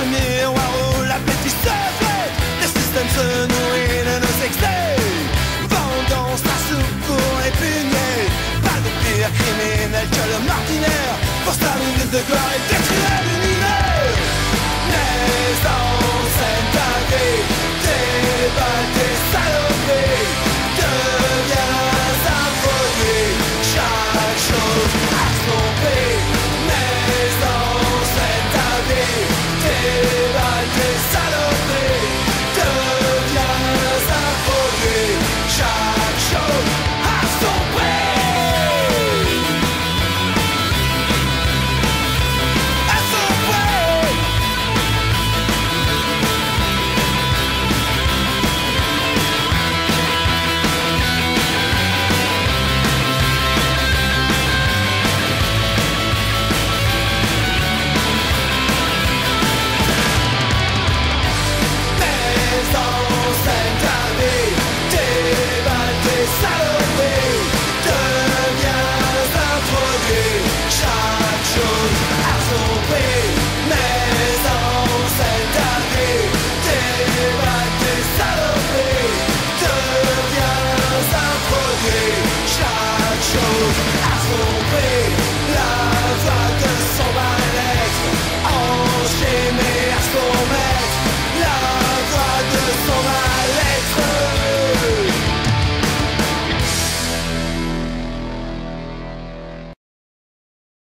ce miroir où l'appétit se reflète Le système se nourrit de nos excès. Vendange par soupe pour les pugnets Pas de pire criminel que l'homme ordinaire Pour sa de gloire et détruire shows as will be love like the soul